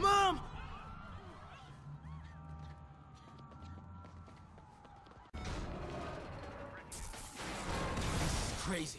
Mom! This is crazy.